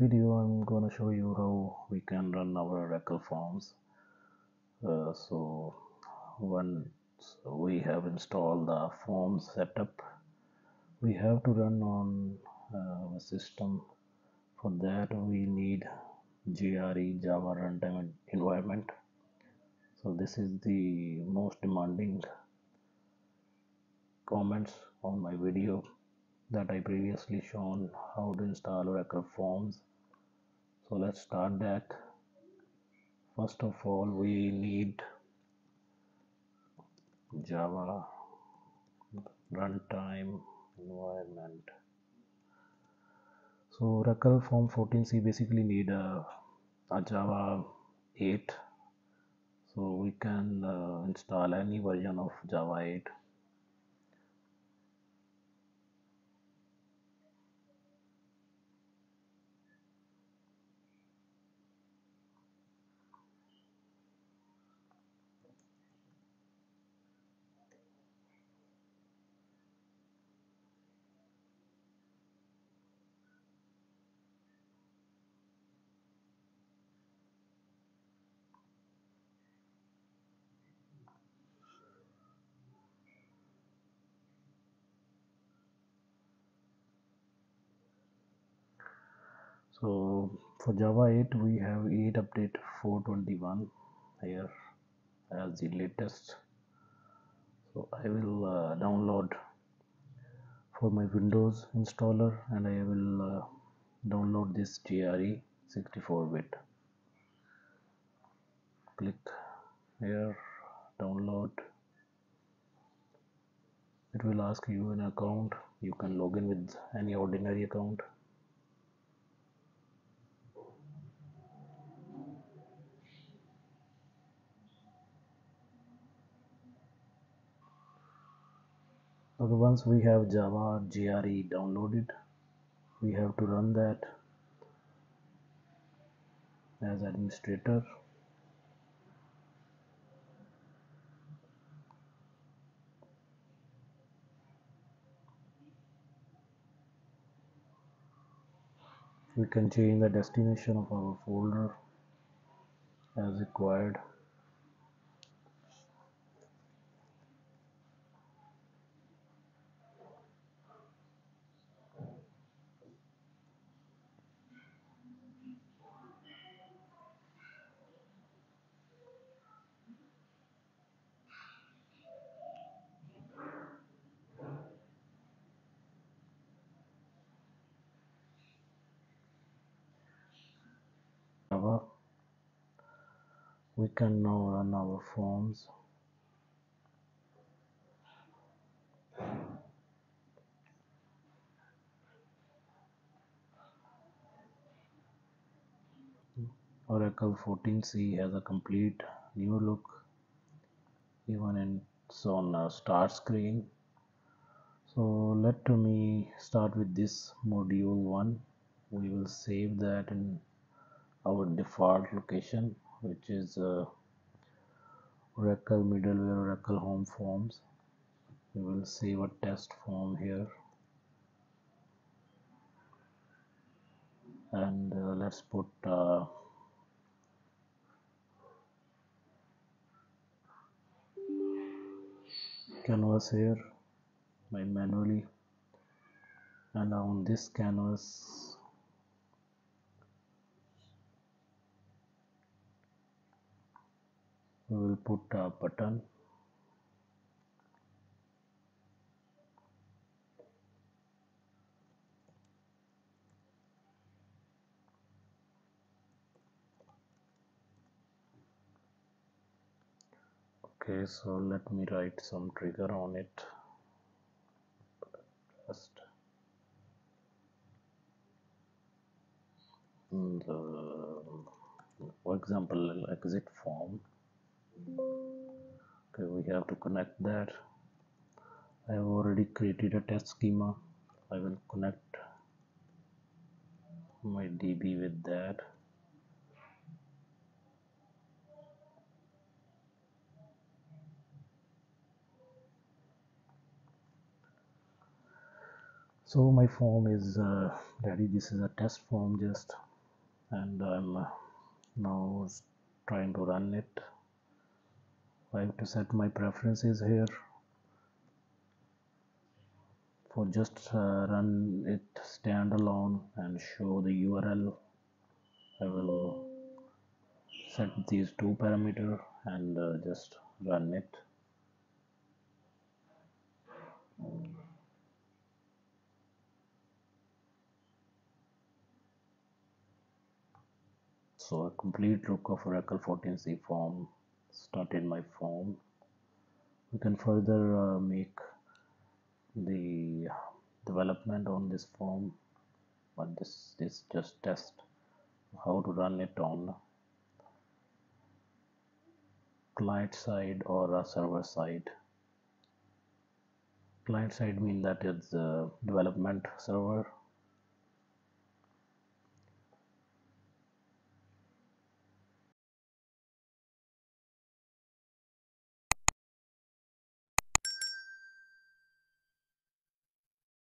video I'm going to show you how we can run our Oracle forms. Uh, so once we have installed the forms setup we have to run on uh, a system. For that we need JRE Java runtime environment. So this is the most demanding comments on my video that I previously shown how to install Oracle Forms. So let's start that. First of all, we need Java runtime environment. So Oracle Form 14c basically need a, a Java 8. So we can uh, install any version of Java 8 so for java 8 we have 8 update 421 here as the latest. So i will uh, download for my windows installer and i will uh, download this jre 64 bit. Click here download. It will ask you an account. You can log in with any ordinary account so once we have java jre downloaded we have to run that as administrator. We can change the destination of our folder as required Java we can now run our forms. Oracle 14c has a complete new look even in it's on uh, a start screen. So let me start with this module 1 we will save that in our default location which is uh, Oracle middleware Oracle home forms. We will save a test form here. And uh, let's put uh, canvas here. By manually. And on this canvas we will put a button. Okay so let me write some trigger on it. Uh, for example exit form okay we have to connect that. I have already created a test schema. I will connect my DB with that. So my form is uh, ready this is a test form just and I'm now trying to run it I have to set my preferences here. For just uh, run it standalone and show the URL I will set these two parameter and uh, just run it. So a complete look of Oracle 14c form started my form. We can further uh, make the development on this form but this is just test how to run it on client side or a server side. Client side mean that it's development server